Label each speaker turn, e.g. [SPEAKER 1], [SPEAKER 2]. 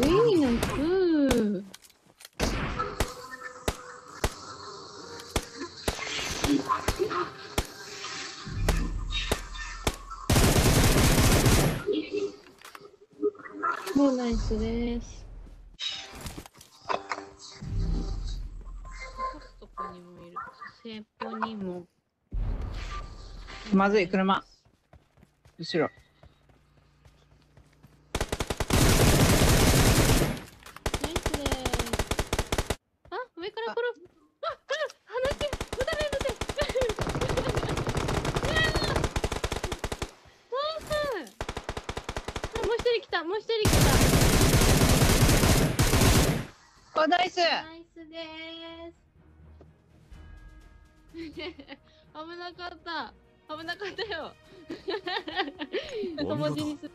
[SPEAKER 1] いいなく。もうナイスです。そこにもいる。セポにも。
[SPEAKER 2] まずい車後ろ
[SPEAKER 1] ナイスです。あ、上から来る。あ、あ、離れて、撃たれるで。うわーナイス。あもう一人来た、もう一人来た。
[SPEAKER 2] あナイス
[SPEAKER 1] ナイスです。危なかった。危なかったよ。友達にす。